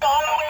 Follow